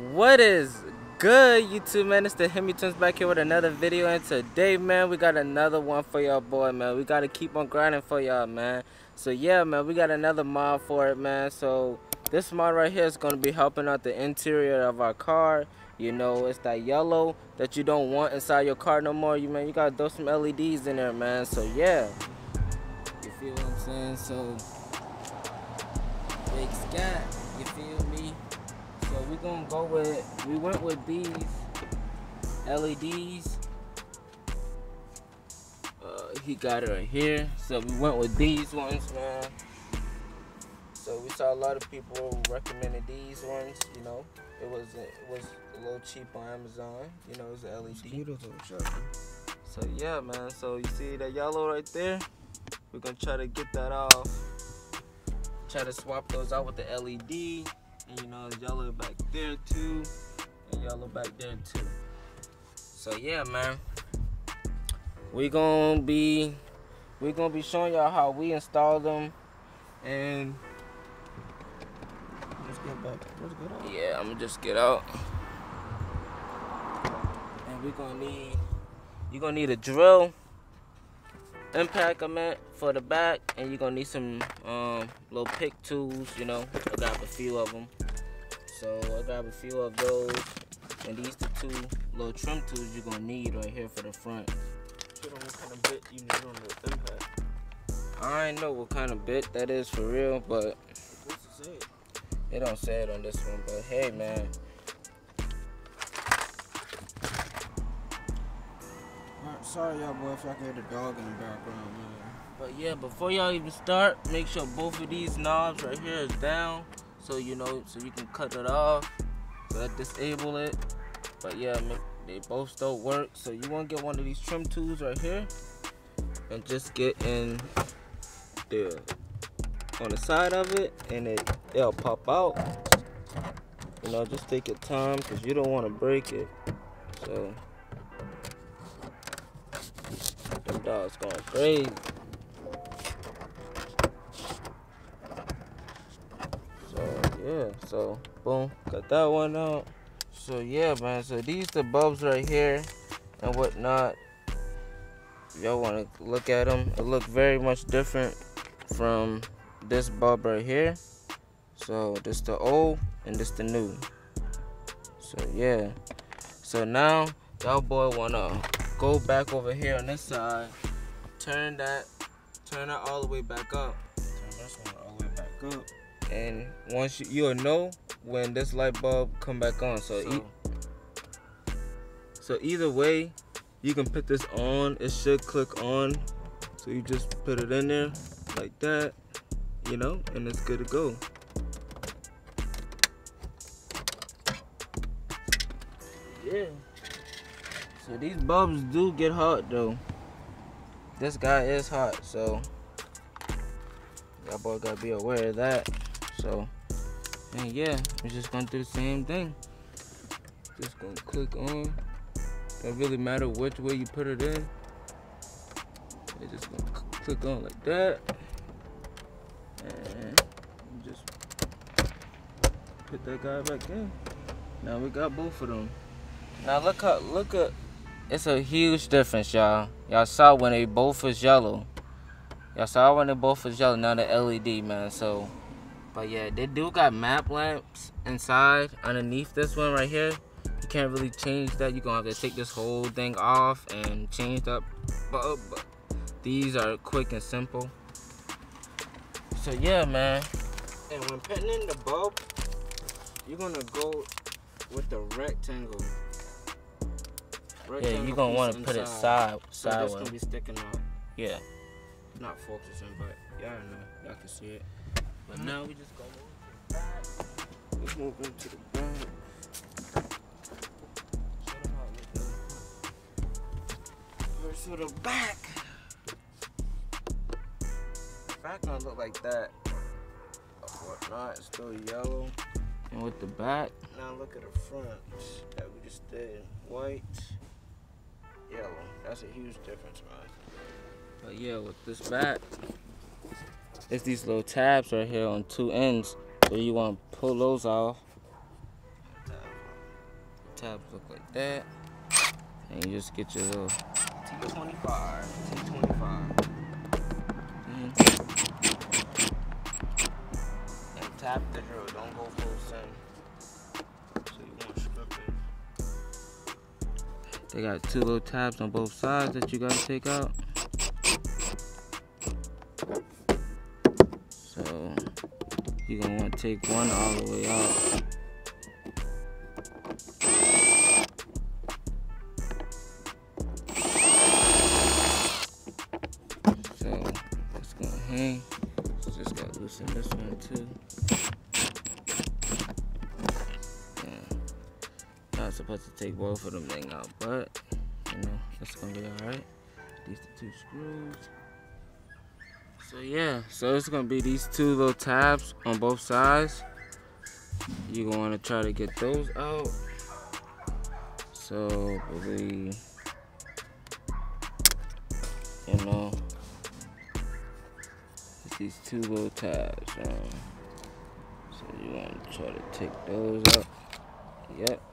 What is good, YouTube man? It's the Hemi Twins back here with another video, and today, man, we got another one for y'all, boy, man. We gotta keep on grinding for y'all, man. So yeah, man, we got another mod for it, man. So this mod right here is gonna be helping out the interior of our car. You know, it's that yellow that you don't want inside your car no more. You man, you gotta throw some LEDs in there, man. So yeah, you feel what I'm saying? So big scat, you feel me? So we're gonna go with we went with these LEDs. Uh, he got it right here. So we went with these ones, man. So we saw a lot of people recommended these ones. You know, it was it was a little cheap on Amazon. You know, it's LED. So yeah, man. So you see that yellow right there? We're gonna try to get that off. Try to swap those out with the LED. And you know, yellow back there too. And yellow back there too. So yeah, man. We gonna be we gonna be showing y'all how we install them and Let's get back. Let's get out. yeah, I'm gonna just get out. And we're gonna need you're gonna need a drill, impact I meant for the back, and you're gonna need some um, little pick tools, you know. I grab a few of them. So I grab a few of those. And these the two little trim tools you're gonna need right here for the front. Shit on what kind of bit you need on the impact. I ain't know what kind of bit that is for real, but What's to say? It don't say it on this one, but hey, man. Sorry y'all boy if y'all can hear the dog in the background, man. But yeah, before y'all even start, make sure both of these knobs right here is down, so you know, so you can cut it off. So that disable it. But yeah, they both still work. So you want to get one of these trim tools right here, and just get in the on the side of it, and it it'll pop out. You know, just take your time, cause you don't want to break it. So. Dogs going crazy. So yeah, so boom, got that one out. So yeah, man. So these the bulbs right here and whatnot. Y'all want to look at them? It look very much different from this bulb right here. So this the old and this the new. So yeah. So now y'all boy wanna go back over here on this side, turn that, turn that all the way back up, Turn this one all the way back up. and once you you'll know when this light bulb come back on. So e- so either way, you can put this on. It should click on. So you just put it in there like that, you know, and it's good to go. Yeah. So these bulbs do get hot though. This guy is hot, so y'all boy gotta be aware of that. So, and yeah, we're just gonna do the same thing. Just gonna click on. Don't really matter which way you put it in. It's just gonna click on like that, and just put that guy back in. Now we got both of them. Now look up, look at. It's a huge difference, y'all. Y'all saw when they both was yellow. Y'all saw when they both was yellow. Now the LED, man. So, but yeah, they do got map lamps inside underneath this one right here. You can't really change that. You're gonna have to take this whole thing off and change up. bulb. But these are quick and simple. So yeah, man. And when putting in the bulb, you're gonna go with the rectangle. Yeah, you're gonna want to put it side So this gonna sideways. be sticking out. Yeah. Not focusing, but y'all know. Y'all can see it. But mm-hmm. now we just go over the back. Let's move into the back. Show them how it looks. First to the back. Back gonna look like that. Or whatnot, it's still yellow. And with the back, now look at the front that we just did. White, That's a huge difference, man. But yeah, with this back, it's these little tabs right here on two ends. So you want to pull those off. tabs look like that. And you just get your little T25. T25. thing. And tap the drill. Don't go full send. They got two little tabs on both sides that you gotta take out. So you're gonna want to take one all the way out. Both of them thing out, but you know, it's gonna be alright. These the two screws. So yeah, so it's gonna be these two little tabs on both sides. Gonna wanna try to get those out. So we you know it's these two little tabs. Um, so you wanna try to take those out. Yep.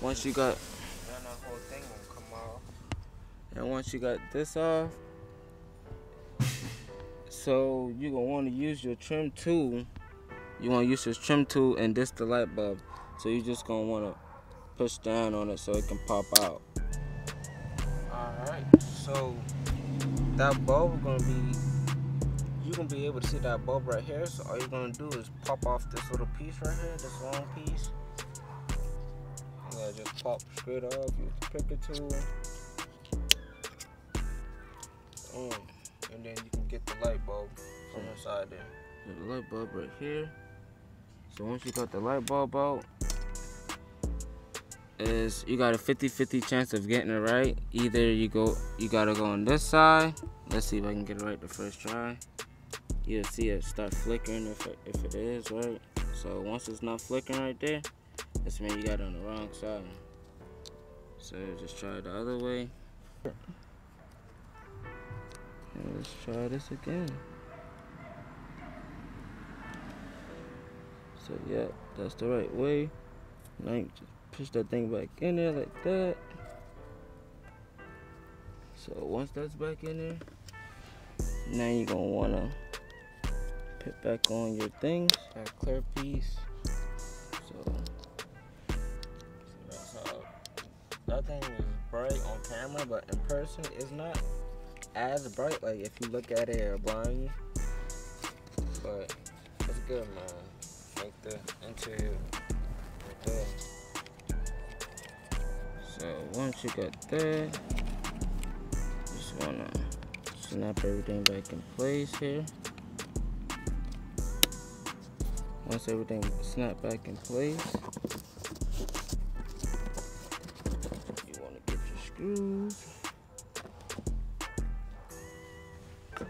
Once you got Then that whole thing won't come off. And once you got this off, so you're gonna want to use your trim tool. You want to use this trim tool and this the light bulb. So you're just gonna want to push down on it so it can pop out. Alright, so that bulb gonna be you're gonna be able to see that bulb right here. So all you're gonna do is pop off this little piece right here, this long piece. Yeah, just pop straight off. Use the picker tool. And then you can get the light bulb from inside there. There's the light bulb right here. So once you got the light bulb out, is you got a 50-50 chance of getting it right. Either you go, you gotta go on this side. Let's see if I can get it right the first try. You'll see it start flickering if it, if it is right. So once it's not flickering right there, that's mean you got on the wrong side. So just try it the other way. Let's try this again. So yeah, that's the right way. Now you just push that thing back in there like that. So once that's back in there, now you're gonna wanna put back on your things. That clear piece. That thing is bright on camera, but in person it's not as bright. Like if you look at it, it'll blind you. But it's good, man. Like the interior. right there. so once you got that, just wanna snap everything back in place here. Once everything snapped back in place, screws. Uh,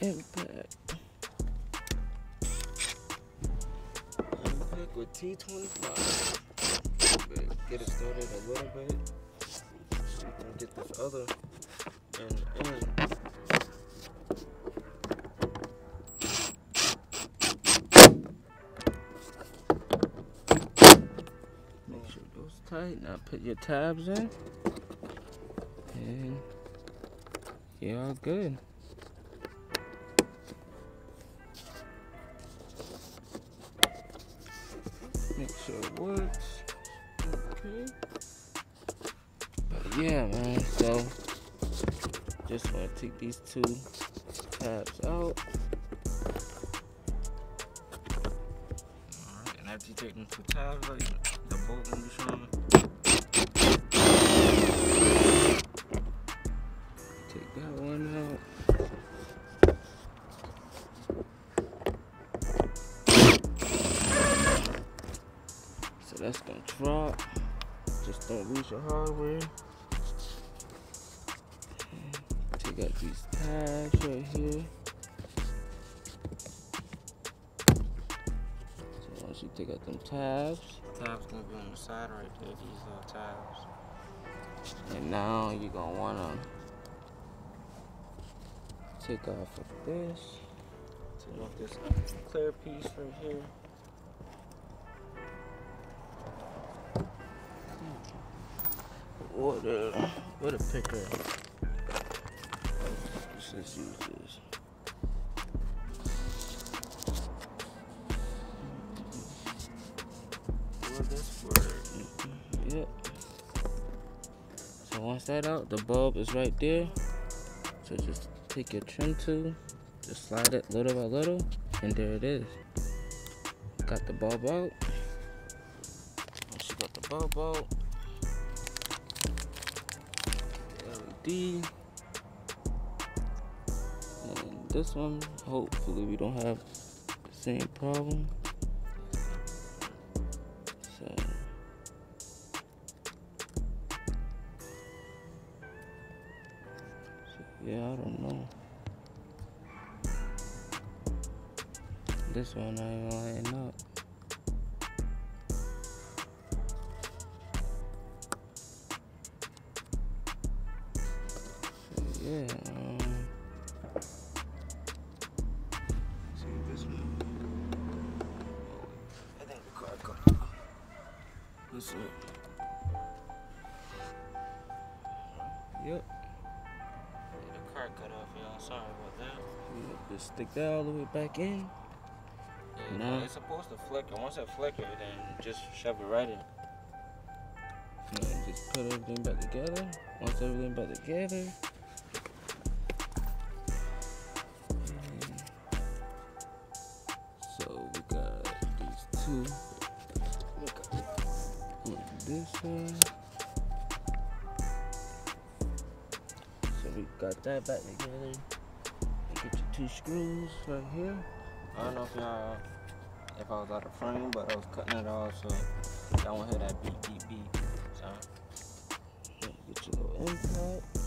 Impact. Pick with T25. Get it started a little bit. So you can get this other end in. Tight. Now put your tabs in. And you're all good. Make sure it works. Okay. But yeah, man. So just want to take these two tabs out. Alright, and after you take them two tabs, like Your hardware. Take out these tabs right here. So once you take out them tabs, Tabs gonna be on the side right there, these little tabs. and now you're gonna wanna take off of this. Take off this clear piece right here. What uh, a what a picker. Let's just use this. What this for? Yep. So once that out, the bulb is right there. So just take your trim tool, just slide it little by little, and there it is. Got the bulb out. Once you got the bulb out, And this one, hopefully we don't have the same problem. So Yeah, I don't know. This one I ain't line up. Off. what's up? Yep. The car cut off, y'all. Sorry about that. yeah, Just stick that all the way back in. Yeah, No. It's supposed to flicker. Once it flicker, then just shove it right in. And just put everything back together. Once everything back together. Got that back together. Get your two screws right here. I don't know if y'all, if I was out of frame, but I was cutting it off, so y'all won't hear that beep, beep, beep. So, Get your little impact.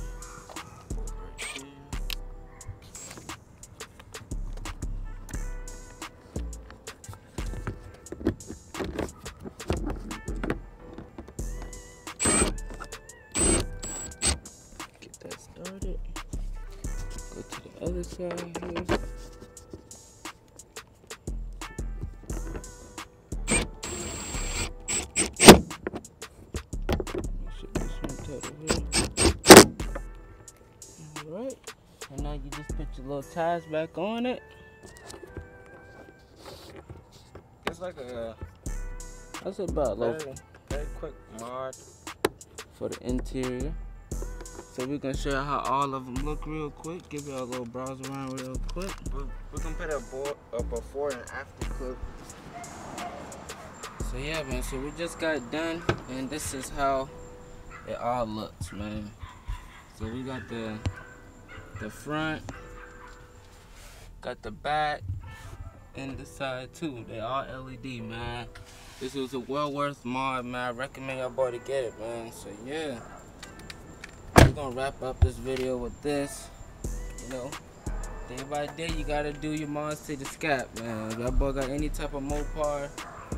This one tight here. Alright. And now you just put your little ties back on it. It's like a uh, That's about low very, very quick mod. for the interior. So we're gonna show you how all of them look real quick. Give you a little browse around real quick. We, we can put a, a before and after clip. So yeah, man. So we just got done, and this is how it all looks, man. So we got the the front, got the back, and the side too. They all LED, man. This was a well worth mod, man. I recommend y'all boy to get it, man. So yeah, we're gonna wrap up this video with this. You know, day by day, you gotta do your mods to the scat, man. If y'all boy got any type of Mopar.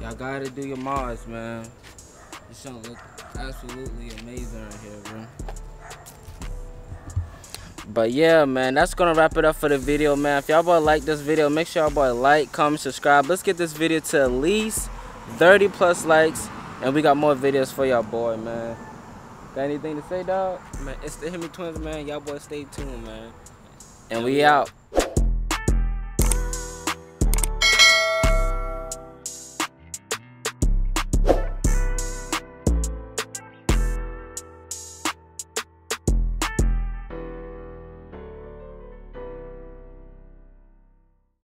Y'all gotta do your mods, man. This shit look absolutely amazing right here, bro. But yeah, man, that's gonna wrap it up for the video, man. If y'all boy like this video, make sure y'all boy like, comment, subscribe. Let's get this video to at least 30 plus likes, and we got more videos for y'all boy, man. Got anything to say, dog? Man, it's the Hemi Twins, man. Y'all boys stay tuned, man. And we out.